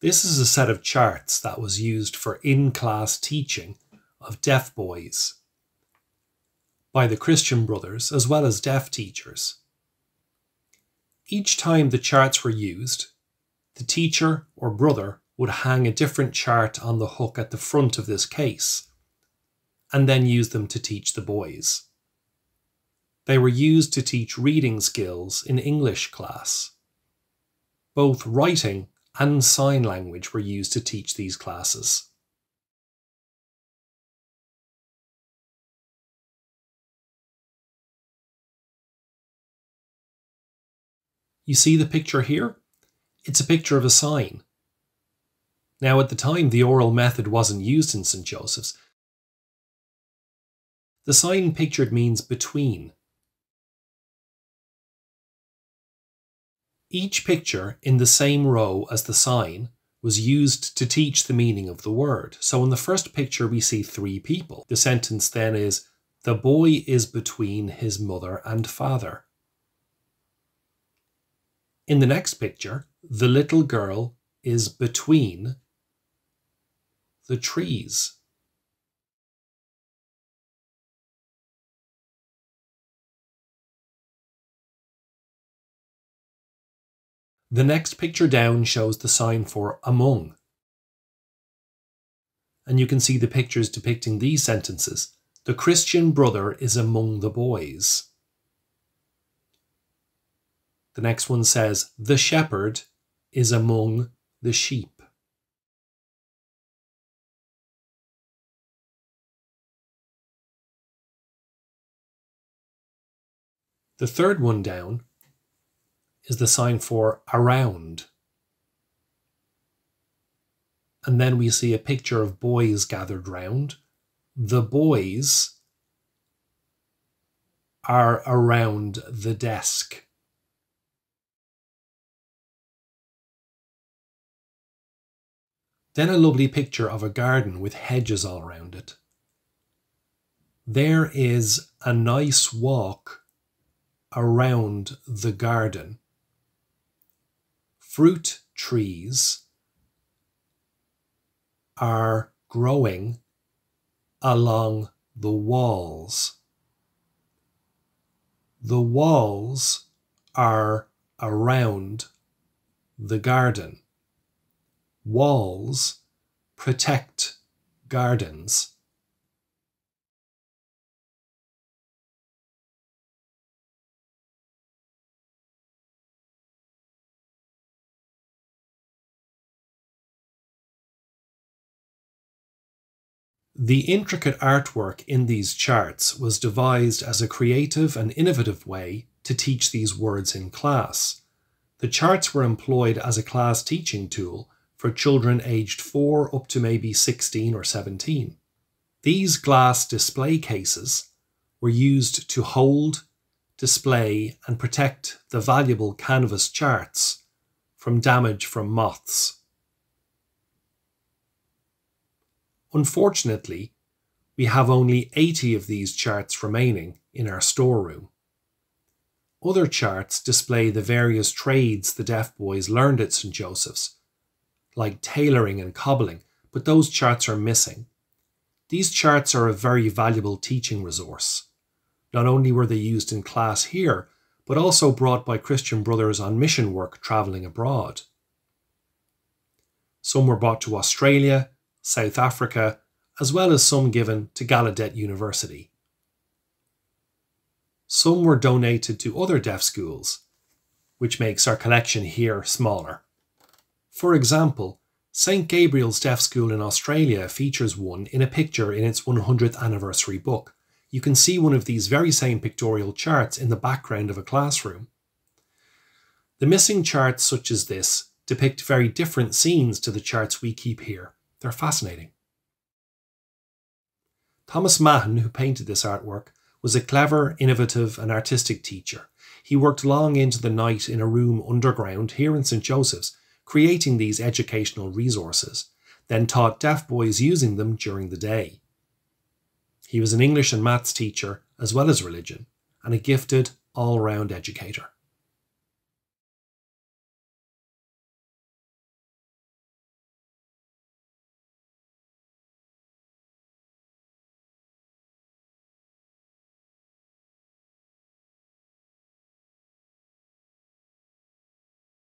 This is a set of charts that was used for in-class teaching of deaf boys by the Christian Brothers as well as deaf teachers. Each time the charts were used, the teacher or brother would hang a different chart on the hook at the front of this case and then use them to teach the boys. They were used to teach reading skills in English class. Both writing and sign language were used to teach these classes. You see the picture here? It's a picture of a sign. Now, at the time, the oral method wasn't used in St. Joseph's. The sign pictured means between. Each picture in the same row as the sign was used to teach the meaning of the word. So in the first picture, we see three people. The sentence then is, The boy is between his mother and father. In the next picture, the little girl is between the trees. The next picture down shows the sign for among. And you can see the pictures depicting these sentences. The Christian brother is among the boys. The next one says, The shepherd is among the sheep. The third one down is the sign for around. And then we see a picture of boys gathered round. The boys are around the desk. Then a lovely picture of a garden with hedges all around it. There is a nice walk around the garden. Fruit trees are growing along the walls. The walls are around the garden walls protect gardens. The intricate artwork in these charts was devised as a creative and innovative way to teach these words in class. The charts were employed as a class teaching tool for children aged 4 up to maybe 16 or 17. These glass display cases were used to hold, display, and protect the valuable canvas charts from damage from moths. Unfortunately, we have only 80 of these charts remaining in our storeroom. Other charts display the various trades the deaf boys learned at St. Joseph's, like tailoring and cobbling, but those charts are missing. These charts are a very valuable teaching resource. Not only were they used in class here, but also brought by Christian brothers on mission work travelling abroad. Some were brought to Australia, South Africa, as well as some given to Gallaudet University. Some were donated to other deaf schools, which makes our collection here smaller. For example, St Gabriel's Deaf School in Australia features one in a picture in its 100th anniversary book. You can see one of these very same pictorial charts in the background of a classroom. The missing charts such as this depict very different scenes to the charts we keep here. They're fascinating. Thomas Mahon, who painted this artwork, was a clever, innovative and artistic teacher. He worked long into the night in a room underground here in St Joseph's creating these educational resources, then taught deaf boys using them during the day. He was an English and maths teacher as well as religion, and a gifted all round educator.